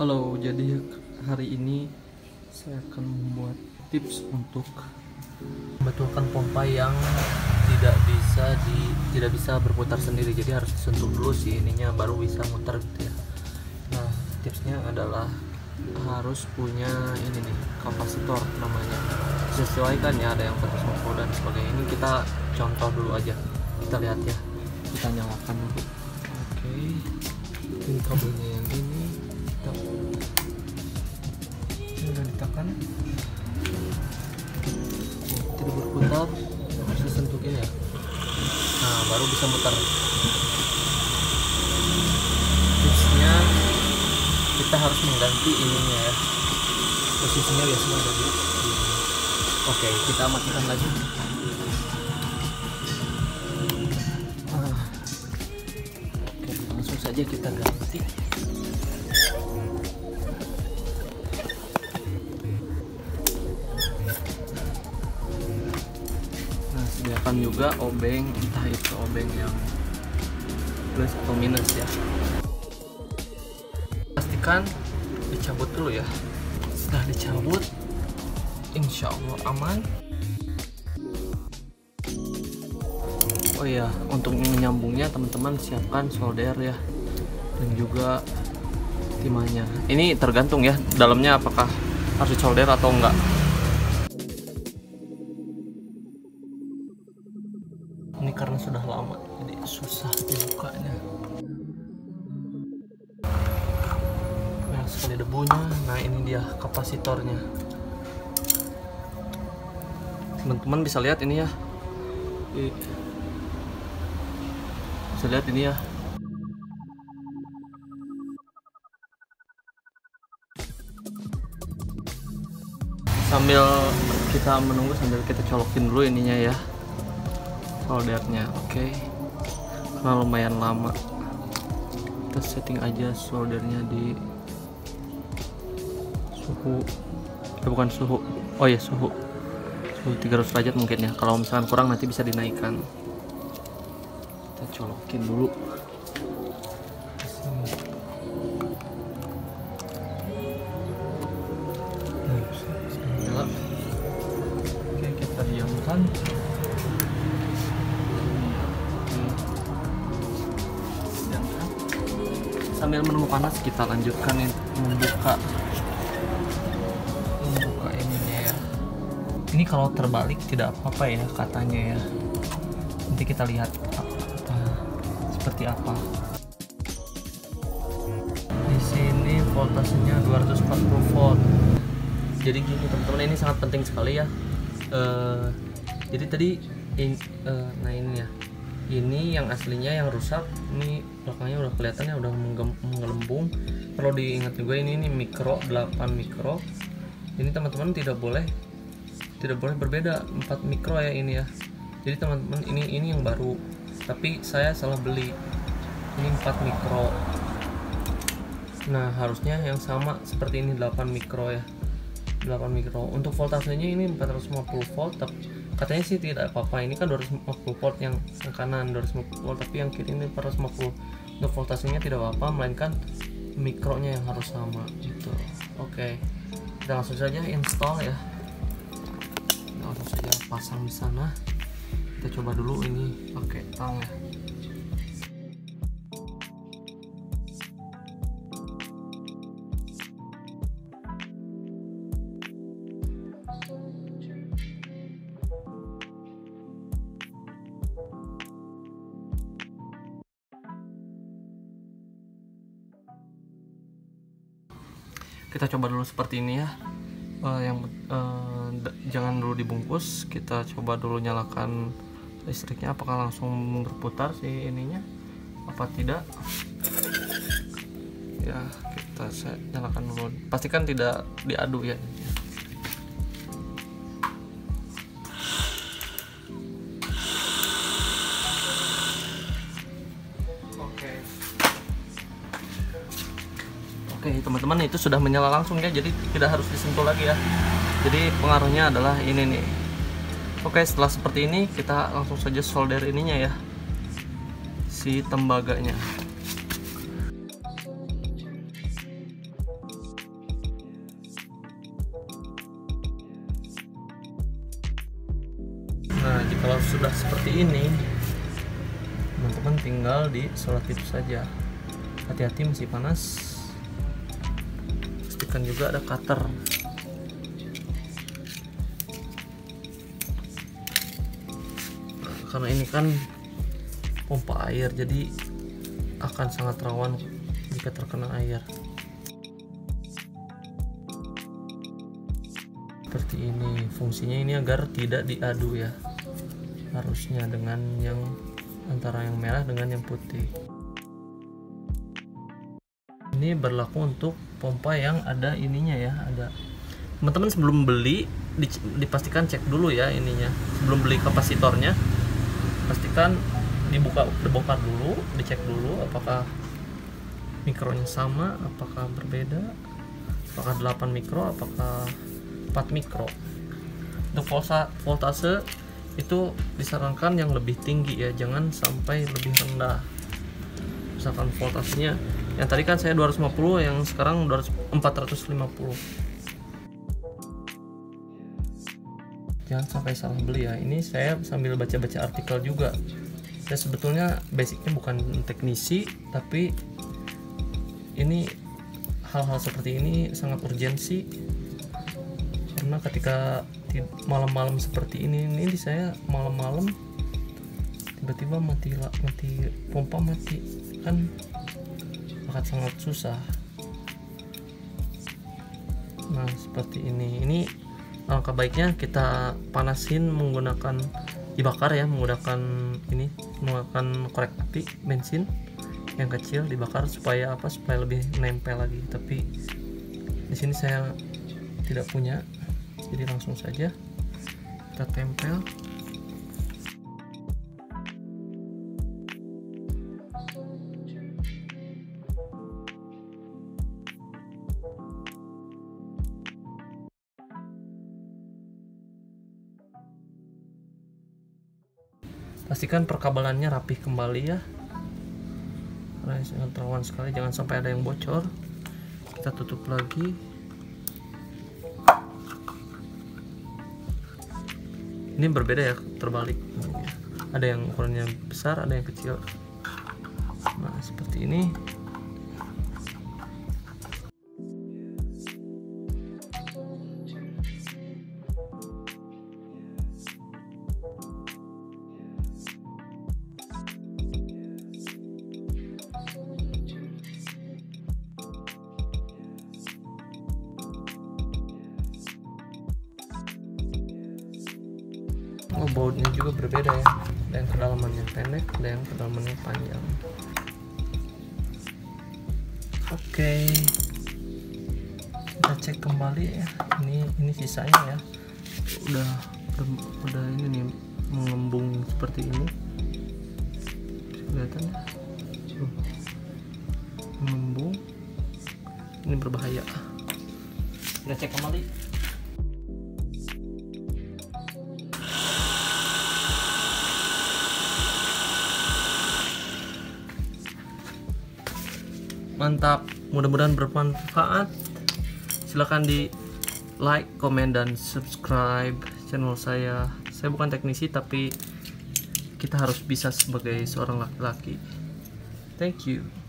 Halo, jadi hari ini saya akan membuat tips untuk membetulkan pompa yang tidak bisa di tidak bisa berputar sendiri. Jadi harus disentuh dulu sih ininya baru bisa muter gitu ya. Nah, tipsnya adalah harus punya ini nih kapasitor namanya. Sesuaikan ya ada yang 450 dan sebagainya. Ini kita contoh dulu aja. Kita lihat ya. Kita nyalakan dulu. Oke. Ini kabelnya yang ini ditekan tidak berputar harus disentuhin ya. Nah baru bisa muter. Tipsnya kita harus mengganti ininya ya. Posisinya biasanya ada di- oke kita matikan lagi. Ah. oke langsung saja kita ganti sediakan juga obeng, entah itu obeng yang plus atau minus ya. Pastikan dicabut dulu ya. Setelah dicabut, insya Allah aman. Oh iya, untuk menyambungnya teman-teman siapkan solder ya, dan juga timahnya. Ini tergantung ya, dalamnya apakah harus solder atau enggak. Susah dibukanya banyak sekali debunya nah ini dia kapasitornya. Teman-teman bisa lihat ini ya. Ih. bisa lihat ini ya. Sambil kita menunggu sambil kita colokin dulu ininya ya. Soldernya oke karena lumayan lama. Kita setting aja soldernya di suhu. Eh, bukan suhu. Oh ya suhu. Suhu 300 derajat mungkin ya. Kalau misalkan kurang nanti bisa dinaikkan. Kita colokin dulu. Sini. Nah, kita sambil menunggu panas kita lanjutkan nih membuka membuka ininya ya. Ini kalau terbalik tidak apa-apa ya katanya ya. Nanti kita lihat apa, seperti apa. Di sini voltasenya 240 volt. Jadi gini teman-teman ini sangat penting sekali ya. Eh, jadi tadi in, eh, nah ini ya ini yang aslinya yang rusak. Ini belakangnya udah kelihatan ya udah menggelembung. Perlu diingat juga ini ini mikro 8 mikro. Ini teman-teman tidak boleh tidak boleh berbeda. 4 mikro ya ini ya. Jadi teman-teman ini ini yang baru. Tapi saya salah beli. Ini 4 mikro. Nah harusnya yang sama seperti ini 8 mikro ya. 8 mikro. Untuk voltasenya ini 450 volt tapi katanya sih tidak apa-apa ini kan 250 volt yang, kanan 250 volt tapi yang kiri ini 450 untuk voltasenya tidak apa-apa melainkan mikronya yang harus sama gitu. Oke kita langsung saja install ya. Kita langsung saja pasang di sana. Kita coba dulu ini pakai tang ya kita coba dulu seperti ini ya. Eh, yang d- jangan dulu dibungkus. Kita coba dulu nyalakan listriknya. Apakah langsung berputar si ininya? Apa tidak? Ya kita saya nyalakan dulu. Pastikan tidak diadu ya teman-teman itu sudah menyala langsung ya jadi tidak harus disentuh lagi ya. Jadi pengaruhnya adalah ini nih. Oke setelah seperti ini kita langsung saja solder ininya ya. Si tembaganya. Nah jika sudah seperti ini teman-teman tinggal di solatif saja. Hati-hati masih panas pastikan juga ada cutter. Karena ini kan pompa air jadi akan sangat rawan jika terkena air. Seperti ini fungsinya ini agar tidak diadu ya harusnya dengan yang antara yang merah dengan yang putih ini berlaku untuk pompa yang ada ininya ya ada. Teman-teman sebelum beli dipastikan cek dulu ya ininya. Sebelum beli kapasitornya pastikan dibuka dibongkar dulu dicek dulu apakah mikronya sama apakah berbeda apakah 8 mikro apakah 4 mikro. Untuk volta, voltase itu disarankan yang lebih tinggi ya jangan sampai lebih rendah. Misalkan voltasenya yang tadi kan saya 250 yang sekarang 450 jangan sampai salah beli ya. Ini saya sambil baca-baca artikel juga. Saya sebetulnya basicnya bukan teknisi tapi ini hal-hal seperti ini sangat urgensi. Karena ketika malam-malam seperti ini ini saya malam-malam tiba-tiba mati mati pompa mati kan akan sangat susah. Nah seperti ini. Ini alangkah baiknya kita panasin menggunakan dibakar ya menggunakan ini menggunakan korek api bensin yang kecil dibakar supaya apa supaya lebih nempel lagi. Tapi di sini saya tidak punya. Jadi langsung saja kita tempel pastikan perkabelannya rapih kembali ya. Karena sangat rawan sekali jangan sampai ada yang bocor. Kita tutup lagi. Ini berbeda ya terbalik. Ada yang ukurannya besar ada yang kecil. Nah seperti ini bautnya juga berbeda ya. Ada yang kedalamannya pendek ada yang kedalamannya panjang. Oke. Okay. kita cek kembali ya. Ini ini sisanya ya. Udah udah, ini nih mengembung seperti ini. Kelihatan ya mengembung. Ini berbahaya. Kita cek kembali mantap. Mudah-mudahan bermanfaat. Silahkan di like comment dan subscribe channel saya. Saya bukan teknisi tapi kita harus bisa sebagai seorang laki-laki. Thank you